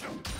Two.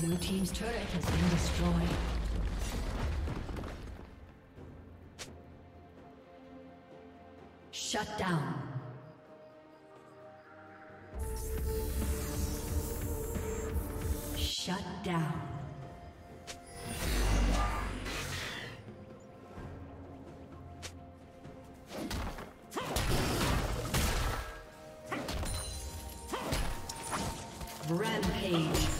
Blue Team's turret has been destroyed. Shut down. Shut down. Rampage.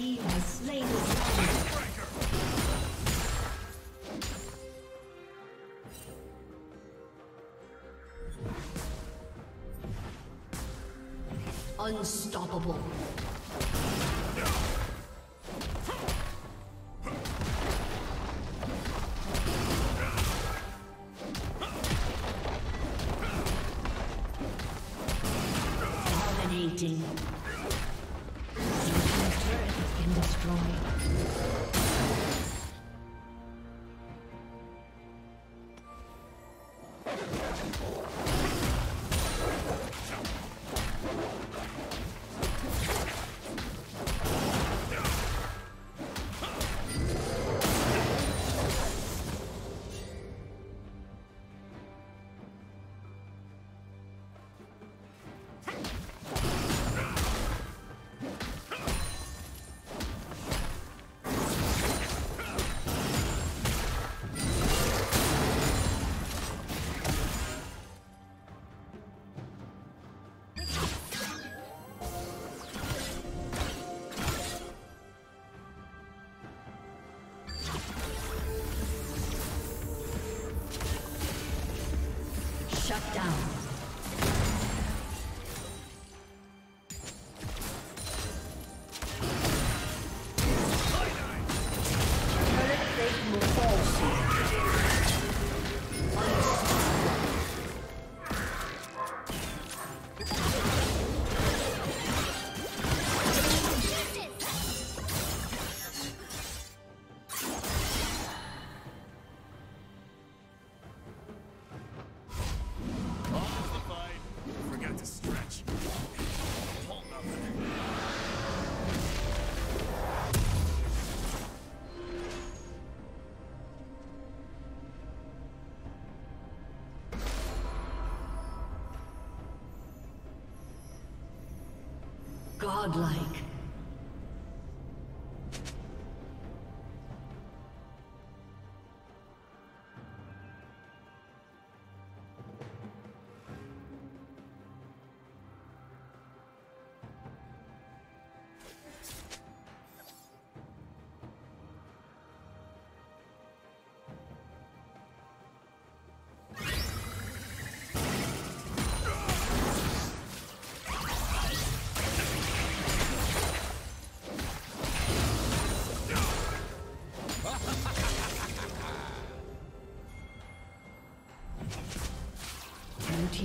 Team has slain the. Unstoppable. Thank you. Godlike.